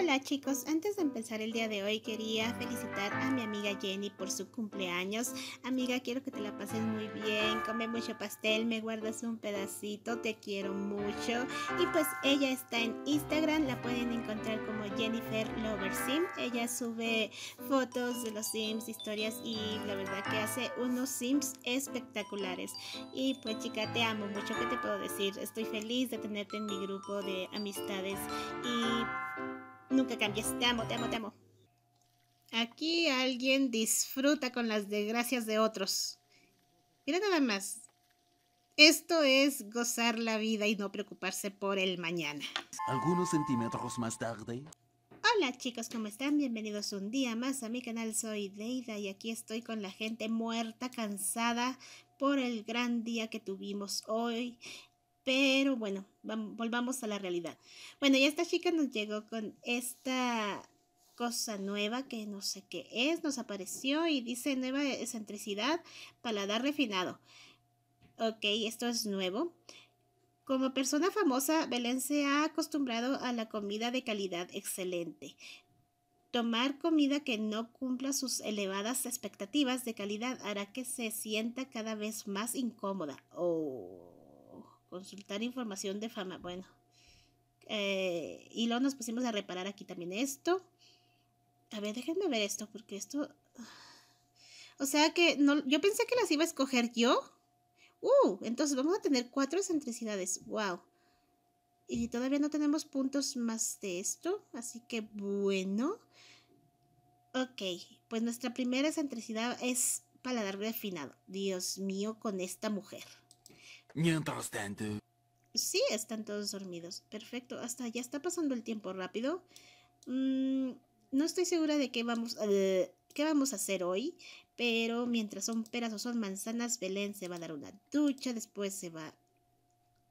Hola chicos, antes de empezar el día de hoy quería felicitar a mi amiga Jenny por su cumpleaños. Amiga, quiero que te la pases muy bien, come mucho pastel, me guardas un pedacito, te quiero mucho. Y pues ella está en Instagram, la pueden encontrar como Jennifer Lover. Ella sube fotos de los Sims, historias y la verdad que hace unos Sims espectaculares. Y pues chica, te amo mucho, ¿qué te puedo decir? Estoy feliz de tenerte en mi grupo de amistades y Nunca cambies. Te amo, te amo, te amo. Aquí alguien disfruta con las desgracias de otros. Mira nada más. Esto es gozar la vida y no preocuparse por el mañana. Algunos centímetros más tarde. Hola chicos, ¿cómo están? Bienvenidos un día más a mi canal. Soy Deida y aquí estoy con la gente muerta, cansada por el gran día que tuvimos hoy pero bueno, volvamos a la realidad. Bueno, y esta chica nos llegó con esta cosa nueva que no sé qué es, nos apareció y dice nueva excentricidad, paladar refinado. Ok, esto es nuevo. Como persona famosa, Belén se ha acostumbrado a la comida de calidad excelente. Tomar comida que no cumpla sus elevadas expectativas de calidad hará que se sienta cada vez más incómoda. Oh. Consultar información de fama. Bueno. Eh, y luego nos pusimos a reparar aquí también esto. A ver, déjenme ver esto, porque esto... O sea que no, yo pensé que las iba a escoger yo. Uh, entonces vamos a tener cuatro excentricidades. Wow. Y todavía no tenemos puntos más de esto. Así que bueno. Ok, pues nuestra primera excentricidad es paladar refinado. Dios mío, con esta mujer. Mientras tanto. Sí, están todos dormidos. Perfecto. Hasta ya está pasando el tiempo rápido. Mm, no estoy segura de qué vamos, qué vamos a hacer hoy. Pero mientras son peras o son manzanas, Belén se va a dar una ducha. Después se va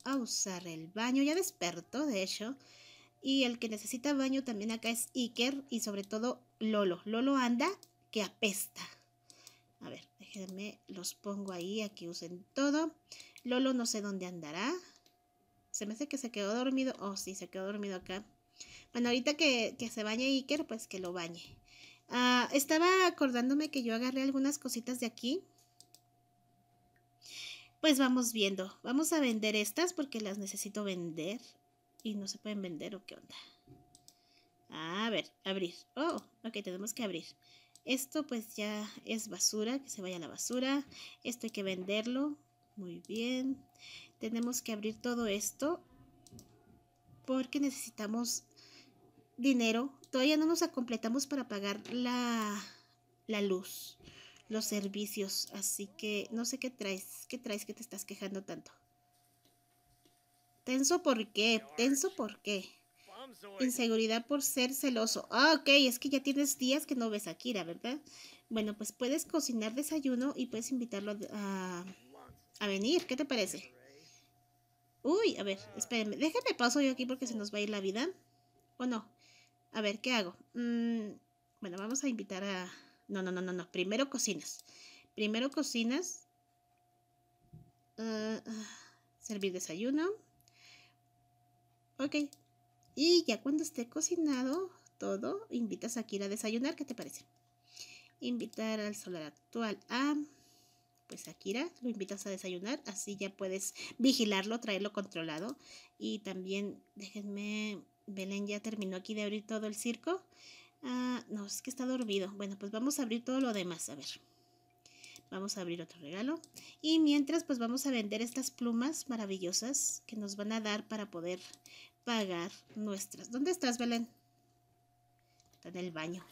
a usar el baño. Ya despertó, de hecho. Y el que necesita baño también acá es Iker y sobre todo Lolo. Lolo anda que apesta. A ver, déjenme, los pongo ahí, aquí usen todo. Lolo no sé dónde andará. Se me hace que se quedó dormido. Oh, sí, se quedó dormido acá. Bueno, ahorita que, se bañe Iker, pues que lo bañe. Ah, estaba acordándome que yo agarré algunas cositas de aquí. Pues vamos viendo. Vamos a vender estas porque las necesito vender. Y no se pueden vender o qué onda. A ver, abrir. Oh, ok, tenemos que abrir. Esto pues ya es basura, que se vaya a la basura. Esto hay que venderlo. Muy bien. Tenemos que abrir todo esto porque necesitamos dinero. Todavía no nos completamos para pagar la, la luz, los servicios. Así que no sé qué traes. ¿Qué traes que te estás quejando tanto? Tenso por qué? Tenso por qué? Inseguridad por ser celoso. Ah, ok, es que ya tienes días que no ves a Kira, ¿verdad? Bueno, pues puedes cocinar desayuno y puedes invitarlo a, a venir. ¿Qué te parece? Uy, a ver, espérenme. Déjenme paso yo aquí porque se nos va a ir la vida. ¿O no? A ver, ¿qué hago? Mm, bueno, vamos a invitar a... No, no, no, no, no. Primero cocinas. Primero cocinas. Ah, ah, servir desayuno. Ok, y ya cuando esté cocinado todo, invitas a Kira a desayunar. ¿Qué te parece? Invitar al solar actual a... Pues a Kira lo invitas a desayunar. Así ya puedes vigilarlo, traerlo controlado. Y también, déjenme... Belén ya terminó aquí de abrir todo el circo. Ah, no, es que está dormido. Bueno, pues vamos a abrir todo lo demás. A ver. Vamos a abrir otro regalo. Y mientras, pues vamos a vender estas plumas maravillosas que nos van a dar para poder pagar nuestras. ¿Dónde estás, Belén? Está en el baño.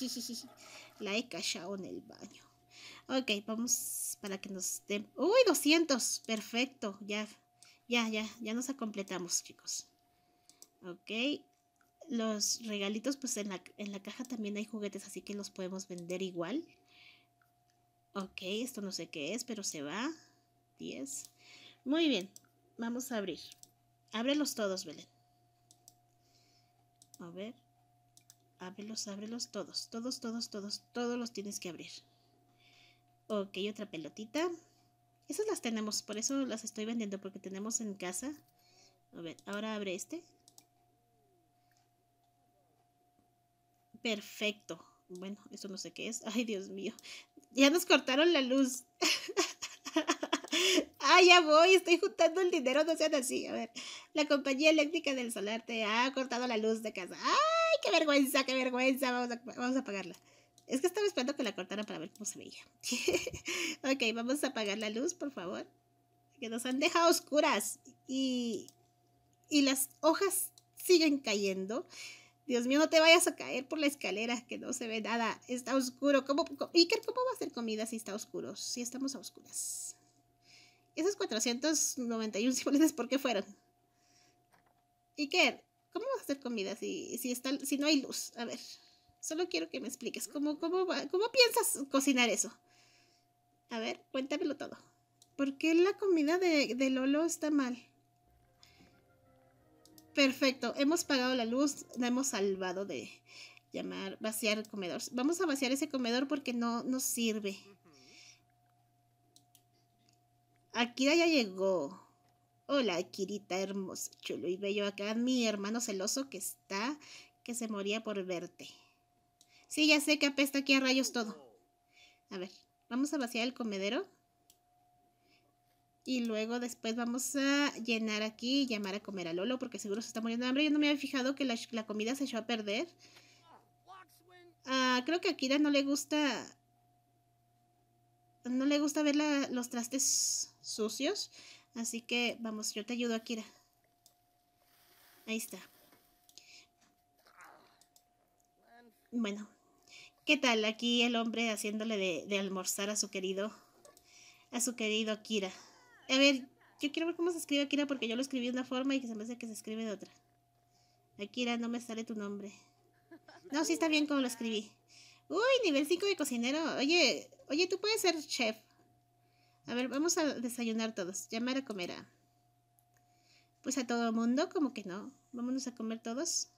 La he cachado en el baño. Ok, vamos para que nos den... ¡Uy, 200! Perfecto, ya, ya, ya, ya nos completamos, chicos. Ok, los regalitos, pues en la, en la caja también hay juguetes, así que los podemos vender igual. Ok, esto no sé qué es, pero se va. 10. Muy bien, vamos a abrir. Ábrelos todos, Belén. A ver. Ábrelos, ábrelos todos. Todos, todos, todos. Todos los tienes que abrir. Ok, otra pelotita. Esas las tenemos, por eso las estoy vendiendo, porque tenemos en casa. A ver, ahora abre este. Perfecto. Bueno, eso no sé qué es. Ay, Dios mío. Ya nos cortaron la luz. ah, ya voy, estoy juntando el dinero, no sean así. A ver, la compañía eléctrica del solar te ha cortado la luz de casa. ¡Ay, qué vergüenza, qué vergüenza! Vamos a, vamos a apagarla. Es que estaba esperando que la cortaran para ver cómo se veía. ok, vamos a apagar la luz, por favor. Que nos han dejado oscuras. Y, y las hojas siguen cayendo. Dios mío, no te vayas a caer por la escalera, que no se ve nada. Está oscuro. ¿Cómo, Iker, ¿cómo va a hacer comida si está oscuro? Si estamos a oscuras. Esos 491 simoletes, ¿por qué fueron? Iker, ¿cómo vas a hacer comida si, si, está, si no hay luz? A ver, solo quiero que me expliques. ¿Cómo, cómo, cómo piensas cocinar eso? A ver, cuéntamelo todo. ¿Por qué la comida de, de Lolo está mal? Perfecto, hemos pagado la luz, la hemos salvado de llamar, vaciar el comedor. Vamos a vaciar ese comedor porque no nos sirve. Akira ya llegó. Hola, Akirita hermosa, chulo y bello. Acá mi hermano celoso que está, que se moría por verte. Sí, ya sé que apesta aquí a rayos todo. A ver, vamos a vaciar el comedero. Y luego después vamos a llenar aquí y llamar a comer a Lolo porque seguro se está muriendo de hambre. Yo no me había fijado que la, comida se echó a perder. Ah, creo que a Kira no le gusta... No le gusta ver los trastes sucios. Así que vamos, yo te ayudo, Akira. Ahí está. Bueno, ¿qué tal? Aquí el hombre haciéndole de, de almorzar a su querido... A su querido Akira. A ver, yo quiero ver cómo se escribe Akira porque yo lo escribí de una forma y que se me hace que se escribe de otra. Akira, no me sale tu nombre. No, sí está bien como lo escribí. Uy, nivel 5 de cocinero. Oye, oye, tú puedes ser chef. A ver, vamos a desayunar todos. Llamar a comer a... Pues a todo el mundo, como que no. Vámonos a comer todos.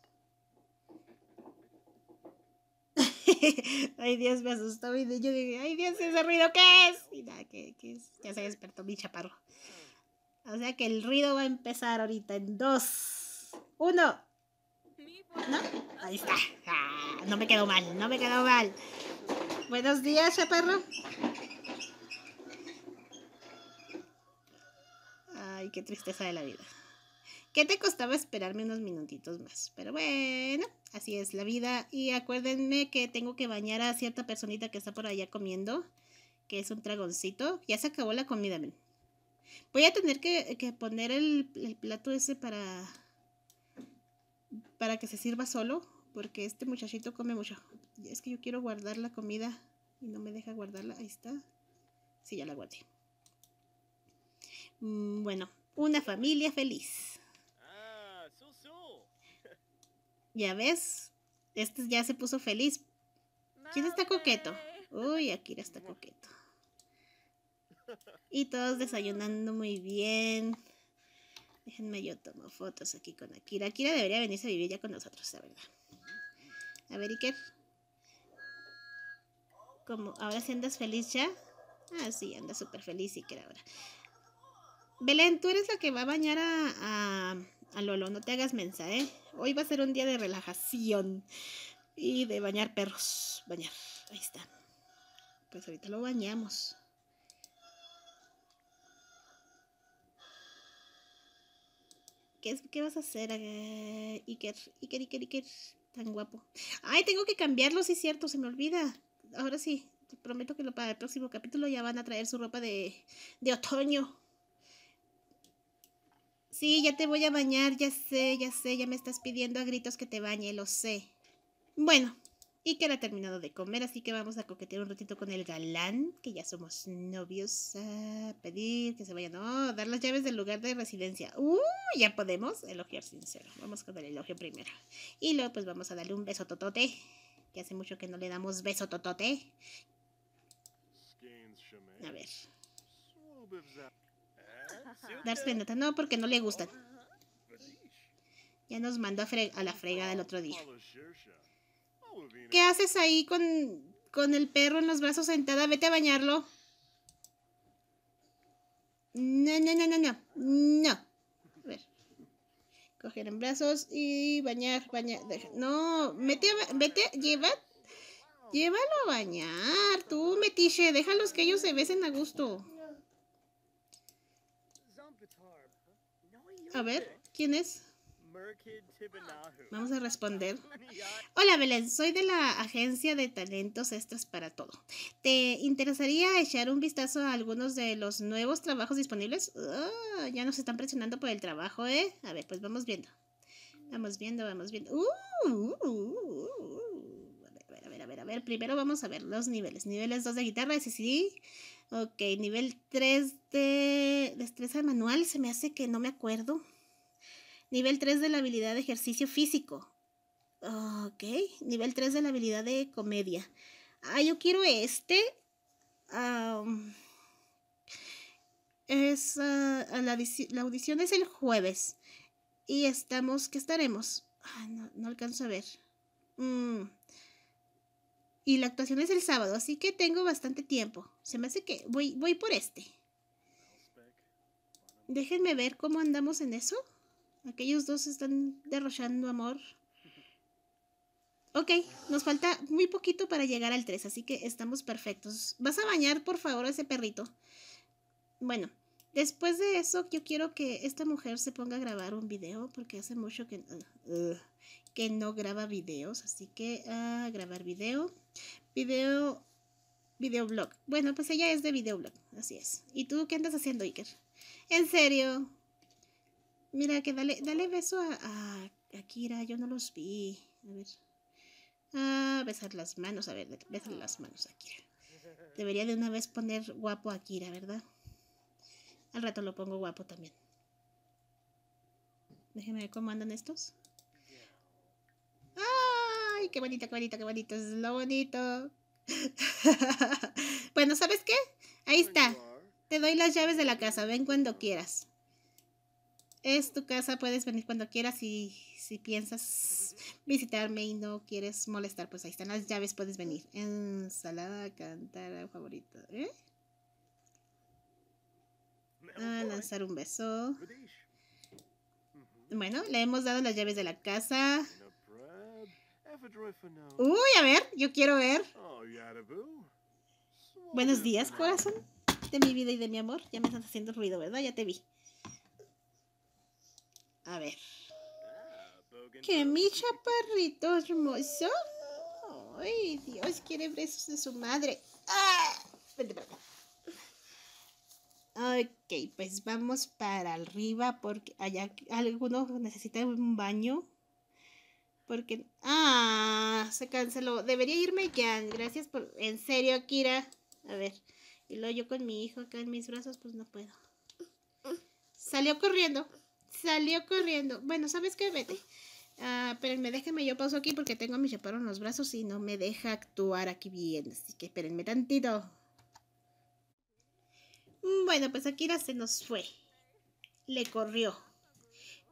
ay Dios, me asustó y yo dije, ay Dios, ese ruido, ¿qué es? Y nada, ¿qué, es? Ya se despertó mi chaparro. O sea que el ruido va a empezar ahorita en dos, uno. ¿No? Ahí está. Ah, no me quedó mal, no me quedó mal. Buenos días, chaparro. Ay, qué tristeza de la vida. ¿Qué te costaba esperarme unos minutitos más? Pero bueno, así es la vida. Y acuérdenme que tengo que bañar a cierta personita que está por allá comiendo, que es un dragoncito. Ya se acabó la comida, ven. Voy a tener que, poner el, el, plato ese para, para que se sirva solo, porque este muchachito come mucho. Es que yo quiero guardar la comida y no me deja guardarla. Ahí está. Sí, ya la guardé. Mm, bueno, una familia feliz. Ya ves, este ya se puso feliz. ¿Quién está coqueto? Uy, Akira está coqueto. Y todos desayunando muy bien. Déjenme yo tomo fotos aquí con Akira. Akira debería venirse a vivir ya con nosotros, la verdad. A ver, Iker. Como, ¿ahora sí andas feliz ya? Ah, sí, anda súper feliz Iker ahora. Belén, tú eres la que va a bañar a a Lolo, no te hagas mensa, ¿eh? Hoy va a ser un día de relajación y de bañar perros. Bañar, ahí está. Pues ahorita lo bañamos. ¿Qué, qué vas a hacer, eh, Iker? Iker, Iker, Iker, tan guapo. Ay, tengo que cambiarlo, sí es cierto, se me olvida. Ahora sí, te prometo que lo, para el próximo capítulo ya van a traer su ropa de, de otoño. Sí, ya te voy a bañar, ya sé, ya sé, ya me estás pidiendo a gritos que te bañe, lo sé. Bueno, y que ha terminado de comer, así que vamos a coquetear un ratito con el galán, que ya somos novios, a pedir que se vayan, no, dar las llaves del lugar de residencia. Uh, ya podemos elogiar sincero. Vamos con el elogio primero. Y luego pues vamos a darle un beso totote, que hace mucho que no le damos beso totote. A ver. Darse nota, no, porque no le gustan. Ya nos mandó a, la fregada el otro día. ¿Qué haces ahí con, con el perro en los brazos sentada? Vete a bañarlo. No, no, no, no, no. No. A ver. Coge poner en brazos y bañar, bañar. No, mete, vete, lleva, llévalo a bañar. Tú, metiche, déjalos que ellos se besen a gusto. A ver, ¿quién es? Vamos a responder. Hola Belén, soy de la agencia de talentos extras para todo. ¿Te interesaría echar un vistazo a algunos de los nuevos trabajos disponibles? Ah, ya nos están presionando por el trabajo, ¿eh? A ver, pues vamos viendo. Vamos viendo, vamos viendo. Uh, uh, uh, a ver, a ver, a ver, a ver. Primero vamos a ver los niveles. Niveles 2 de guitarra, ese sí. Ok, nivel 3 de destreza manual. Se me hace que no me acuerdo. Nivel 3 de la habilidad de ejercicio físico. Ok. Nivel 3 de la habilidad de comedia. Ah, yo quiero este. es ah, la, audición es el jueves. Y estamos, ¿qué estaremos? no, no, alcanzo a ver. Mm. Y la actuación es el sábado, así que tengo bastante tiempo. Se me hace que voy, voy por este. Déjenme ver cómo andamos en eso. Aquellos dos están derrochando amor. Ok, nos falta muy poquito para llegar al 3, así que estamos perfectos. ¿Vas a bañar, por favor, a ese perrito? Bueno, después de eso, yo quiero que esta mujer se ponga a grabar un video, porque hace mucho que, uh, que no graba videos, así que a grabar video. Video, videoblog. Bueno, pues ella es de videoblog, así es. ¿Y tú qué andas haciendo, Iker? En serio, Mira, que dale, dale beso a, a, Kira, yo no los vi. A ver. Ah, besar las manos, a ver, besarle las manos a Kira. Debería de una vez poner guapo a Kira, ¿verdad? Al rato lo pongo guapo también. Déjenme ver cómo andan estos. ¡Ay! ¡Qué bonito, qué bonito, qué bonito! Es lo bonito. bueno, ¿sabes qué? Ahí está. Te doy las llaves de la casa. Ven cuando quieras. Es tu casa, puedes venir cuando quieras y si piensas visitarme y no quieres molestar, pues ahí están las llaves, puedes venir. Ensalada, cantar, favorito. ¿eh? A lanzar un beso. Bueno, le hemos dado las llaves de la casa. Uy, a ver, yo quiero ver. Buenos días, corazón. De mi vida y de mi amor. Ya me estás haciendo ruido, ¿verdad? Ya te vi. A ver. Que mi chaparrito hermoso. Ay, Dios, quiere besos de su madre. ¡Ah! Vente para acá. Ok, pues vamos para arriba porque allá algunos necesitan un baño. Porque... Ah, se canceló. Debería irme ya. Gracias por... En serio, Kira. A ver. Y luego yo con mi hijo acá en mis brazos, pues no puedo. Salió corriendo. Salió corriendo. Bueno, ¿sabes qué? Vete. Ah, espérenme, déjenme, yo paso aquí porque tengo a mi chaparro en los brazos y no me deja actuar aquí bien. Así que espérenme tantito. Bueno, pues Akira se nos fue. Le corrió.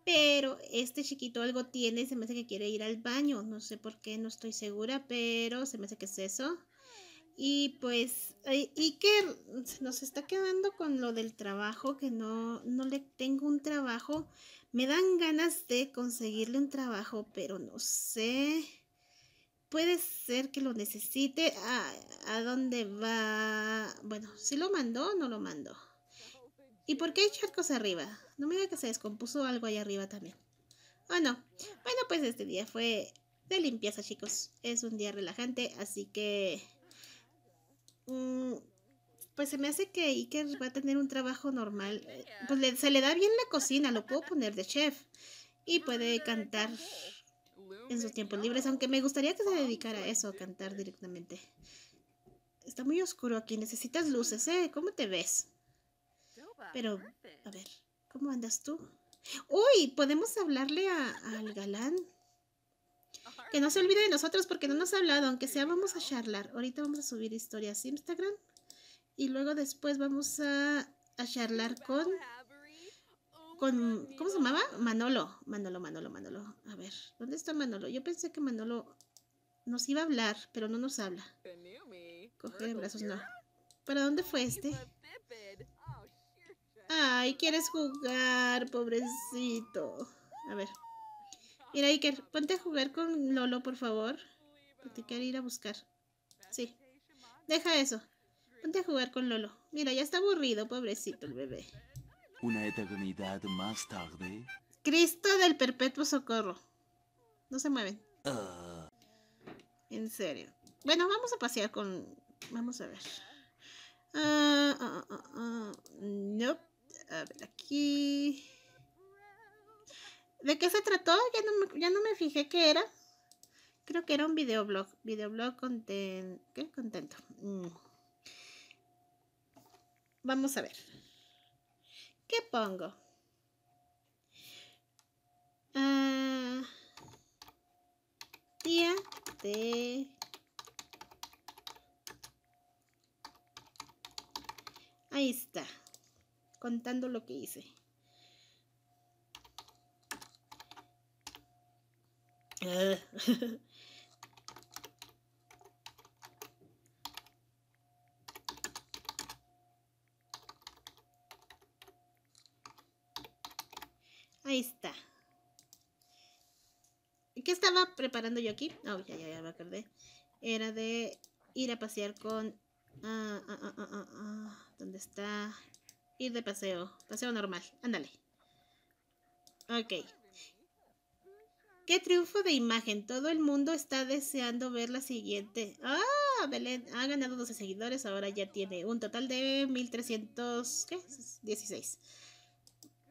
Pero este chiquito algo tiene, se me hace que quiere ir al baño. No sé por qué, no estoy segura, pero se me hace que es eso. Y pues, y que nos está quedando con lo del trabajo, que no, no le tengo un trabajo. Me dan ganas de conseguirle un trabajo, pero no sé. Puede ser que lo necesite. ¿A, a dónde va? Bueno, si lo mandó o no lo mandó. ¿Y por qué hay charcos arriba? No me diga que se descompuso algo ahí arriba también. ¿O no? Bueno, pues este día fue de limpieza, chicos. Es un día relajante, así que Mm, pues se me hace que Iker va a tener un trabajo normal. Pues se le da bien la cocina, lo puedo poner de chef. Y puede cantar en sus tiempos libres, aunque me gustaría que se dedicara a eso, a cantar directamente. Está muy oscuro aquí, necesitas luces, ¿eh? ¿Cómo te ves? Pero, a ver, ¿cómo andas tú? Uy, ¿podemos hablarle al galán? Que no se olvide de nosotros porque no nos ha hablado, aunque sea vamos a charlar. Ahorita vamos a subir historias a Instagram y luego después vamos a, a charlar con con ¿cómo se llamaba? Manolo, Manolo, Manolo, Manolo. A ver, ¿dónde está Manolo? Yo pensé que Manolo nos iba a hablar, pero no nos habla. Coger en brazos, no. ¿Para dónde fue este? Ay, quieres jugar, pobrecito. A ver. Mira, Iker, ponte a jugar con Lolo, por favor. Te quiero ir a buscar. Sí. Deja eso. Ponte a jugar con Lolo. Mira, ya está aburrido, pobrecito el bebé. Una eternidad más tarde. Cristo del perpetuo socorro. No se mueven. Ah, En serio. Bueno, vamos a pasear con. Vamos a ver. Ah, ah, ah, nope. A ver, aquí. ¿De qué se trató? Ya no me, ya no me fijé qué era. Creo que era un videoblog. Videoblog conten... ¿Qué? Contento. Mm. Vamos a ver. ¿Qué pongo? Ah, día de Ahí está. Contando lo que hice. Ah. Ahí está. ¿Y ¿Qué estaba preparando yo aquí? Oh, ya, ya, ya me acordé. Era de ir a pasear con... ah, ah, ah, ah, ah, ah, ¿Dónde está? Ir de paseo. Paseo normal. Ándale. Ok. Qué triunfo de imagen. Todo el mundo está deseando ver la siguiente. Ah, Belén ha ganado 12 seguidores. Ahora ya tiene un total de 1300. ¿Qué? 16.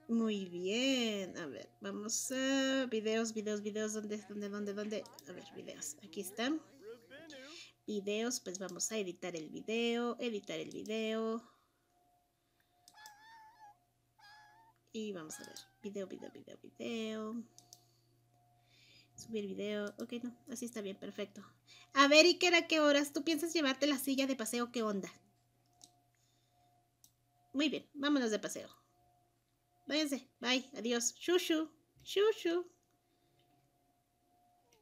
Muy bien. A ver, vamos a videos, videos, videos. ¿Dónde, dónde, dónde, dónde? A ver, videos. Aquí están. Videos, pues vamos a editar el video, editar el video. Y vamos a ver. Video, video, video, video. Subir video. Ok, no, así está bien, perfecto. A ver, Iker, ¿a qué horas tú piensas llevarte la silla de paseo? ¿Qué onda? Muy bien, vámonos de paseo. Váyanse, bye, adiós. Shushu, shushu.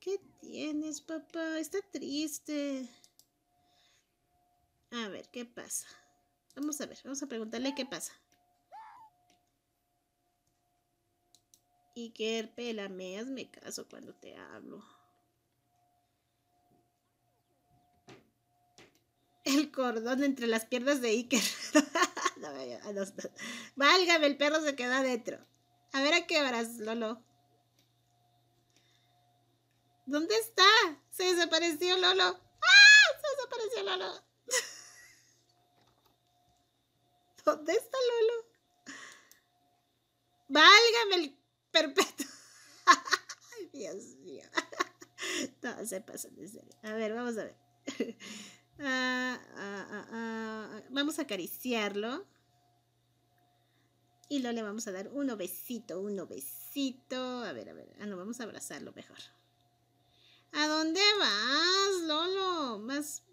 ¿Qué tienes, papá? Está triste. A ver, ¿qué pasa? Vamos a ver, vamos a preguntarle qué pasa. Iker, pélame, hazme caso cuando te hablo. El cordón entre las piernas de Iker. No, no. Válgame, el perro se queda adentro. A ver a qué horas, Lolo. ¿Dónde está? Se desapareció Lolo. ¡Ah! Se desapareció Lolo. ¿Dónde está Lolo? Válgame el perpetuo. Ay, Dios mío. No, se pasan de serio. A ver, vamos a ver. Ah, ah, ah. Vamos a acariciarlo. Y luego le vamos a dar un besito, un besito. A ver, a ver. Ah, no, vamos a abrazarlo mejor. ¿A dónde vas, Lolo? Más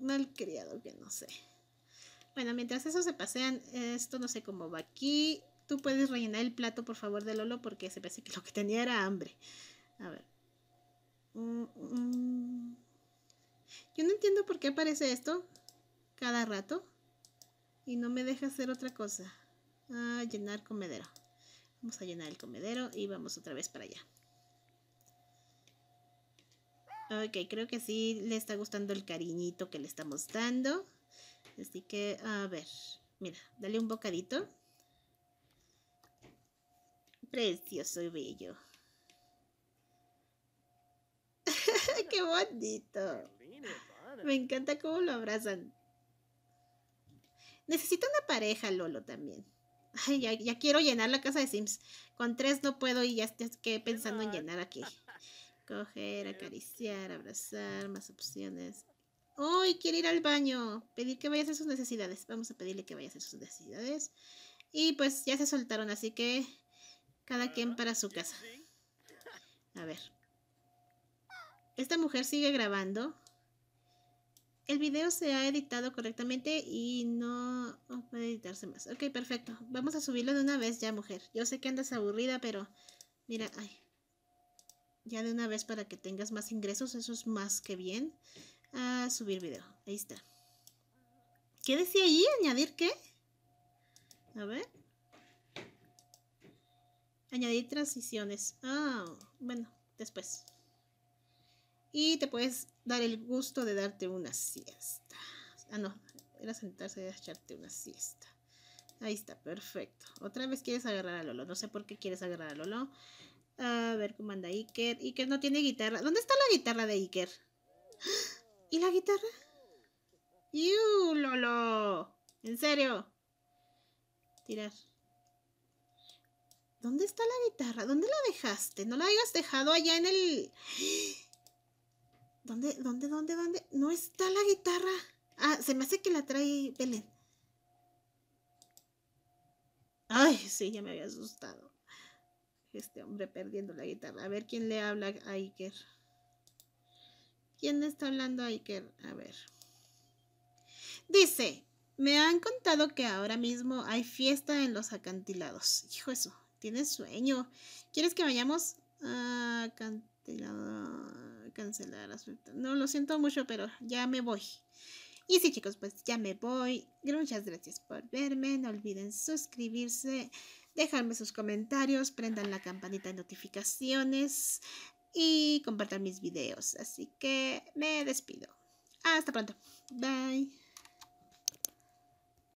malcriado que no sé. Bueno, mientras eso se pasean, esto no sé cómo va aquí. Tú puedes rellenar el plato, por favor, de Lolo, porque se parece que lo que tenía era hambre. A ver. Mm, mm. Yo no entiendo por qué aparece esto cada rato y no me deja hacer otra cosa. Ah, llenar comedero. Vamos a llenar el comedero y vamos otra vez para allá. Ok, creo que sí le está gustando el cariñito que le estamos dando. Así que, a ver, mira, dale un bocadito. Precioso y bello. ¡Qué bonito! Me encanta cómo lo abrazan. Necesito una pareja, Lolo, también. Ay, ya, ya quiero llenar la casa de Sims. Con tres no puedo y ya estoy pensando en llenar aquí. Coger, acariciar, abrazar, más opciones. ¡Uy! quiere ir al baño. Pedir que vaya a hacer sus necesidades. Vamos a pedirle que vaya a hacer sus necesidades. Y pues ya se soltaron, así que cada quien para su casa. A ver. Esta mujer sigue grabando. El video se ha editado correctamente y no puede editarse más. Ok, perfecto. Vamos a subirlo de una vez ya, mujer. Yo sé que andas aburrida, pero mira, ay. Ya de una vez para que tengas más ingresos, eso es más que bien. A subir video. Ahí está. ¿Qué decía allí? ¿Añadir qué? A ver. Añadir transiciones. Ah, bueno, después. Y te puedes dar el gusto de darte una siesta. Ah, no, era sentarse y echarte una siesta. Ahí está, perfecto. Otra vez quieres agarrar a Lolo. No sé por qué quieres agarrar a Lolo. A ver cómo anda Iker. Iker no tiene guitarra. ¿Dónde está la guitarra de Iker? ¿Y la guitarra? ¡Yu, Lolo! ¿En serio? Tirar. ¿Dónde está la guitarra? ¿Dónde la dejaste? ¿No la hayas dejado allá en el... ¿Dónde, dónde, dónde, dónde? No está la guitarra. Ah, se me hace que la trae Belén. Ay, sí, ya me había asustado. Este hombre perdiendo la guitarra. A ver quién le habla a Iker. ¿Quién está hablando a Iker? A ver. Dice, me han contado que ahora mismo hay fiesta en los acantilados. Hijo eso, tienes sueño. ¿Quieres que vayamos? a acantilado. Cancelar. No, lo siento mucho, pero ya me voy. Y sí, chicos, pues ya me voy. Muchas gracias por verme. No olviden suscribirse, dejarme sus comentarios, prendan la campanita de notificaciones y compartan mis videos. Así que me despido. Hasta pronto. Bye.